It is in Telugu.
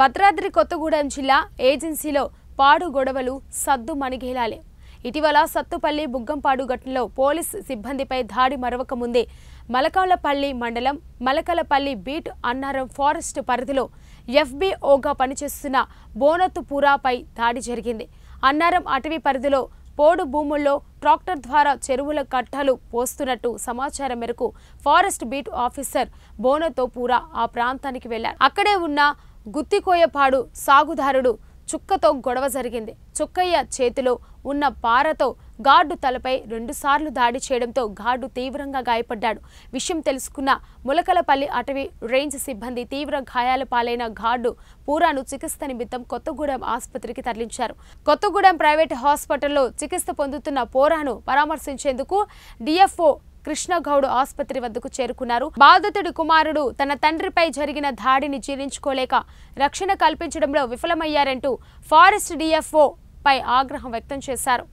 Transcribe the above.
భద్రాద్రి కొత్తగూడెం జిల్లా ఏజెన్సీలో పాడు గొడవలు సద్దు మణిగేలాలే. ఇటీవల సత్తుపల్లి బుగ్గంపాడు ఘటనలో పోలీస్ సిబ్బందిపై దాడి మరవక ముందే మలకాలపల్లి మండలం మలకలపల్లి బీట్ అన్నారం ఫారెస్ట్ పరిధిలో ఎఫ్బిఓగా పనిచేస్తున్న బోనత్తుపురాపై దాడి జరిగింది. అన్నారం అటవీ పరిధిలో పోడు భూముల్లో ట్రాక్టర్ ద్వారా చెరువుల కట్టలు పోస్తున్నట్టు సమాచారం మేరకు ఫారెస్ట్ బీట్ ఆఫీసర్ బోనతోపూరా ఆ ప్రాంతానికి వెళ్ళారు. అక్కడే ఉన్న గుత్తికోయపాడు సాగుదారుడు చుక్కతో గొడవ జరిగింది. చుక్కయ్య చేతిలో ఉన్న పారతో గార్డు తలపై రెండుసార్లు దాడి చేయడంతో గార్డు తీవ్రంగా గాయపడ్డాడు. విషయం తెలుసుకున్న ములకలపల్లి అటవీ రేంజ్ సిబ్బంది తీవ్ర గాయాల పాలైన గార్డు పూరాను చికిత్స నిమిత్తం కొత్తగూడెం ఆసుపత్రికి తరలించారు. కొత్తగూడెం ప్రైవేట్ హాస్పిటల్లో చికిత్స పొందుతున్న పోరాను పరామర్శించేందుకు డిఎఫ్ఓ కృష్ణగౌడ్ ఆసుపత్రి వద్దకు చేరుకున్నారు. బాధితుడి కుమారుడు తన తండ్రిపై జరిగిన దాడిని జీర్ణించుకోలేక రక్షణ కల్పించడంలో విఫలమయ్యారంటూ ఫారెస్ట్ డిఎఫ్ఓ పై ఆగ్రహం వ్యక్తం చేశారు.